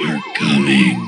You're coming.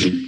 mm-hmm.